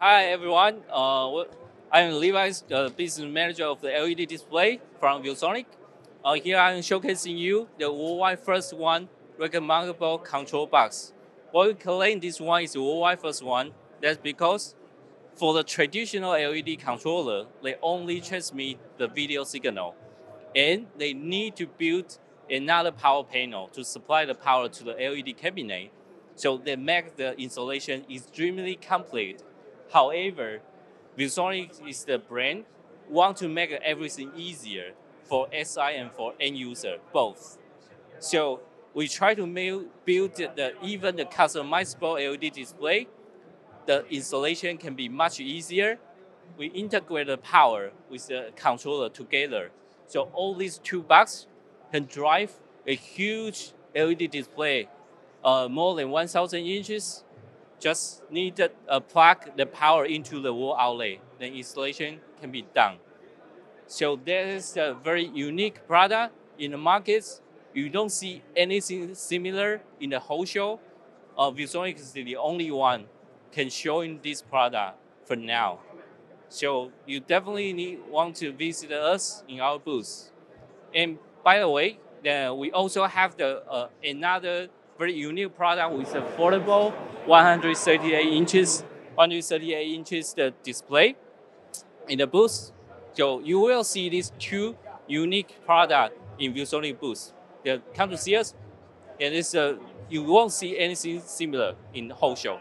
Hi everyone, uh, I'm Levise the business manager of the LED display from ViewSonic. Uh, here I'm showcasing you the worldwide first one rack-mountable control box. Why we claim this one is the worldwide first one? That's because for the traditional LED controller, they only transmit the video signal, and they need to build another power panel to supply the power to the LED cabinet. So they make the installation extremely complete. However, ViewSonic is the brand want to make everything easier for SI and for end user both. So we try to build the, even the customizable LED display. The installation can be much easier. We integrate the power with the controller together. So all these two boxes can drive a huge LED display, uh, more than 1,000 inches. Just need to uh, plug the power into the wall outlet. The installation can be done. So this is a very unique product in the markets. You don't see anything similar in the whole show. Uh, ViewSonic is the only one can show in this product for now. So you definitely need want to visit us in our booth. And by the way, then we also have the uh, another very unique product with a foldable 138 inches 138 inches the display in the booth. So you will see these two unique product in ViewSonic booth. They come to see us, and it's, uh, you won't see anything similar in the whole show.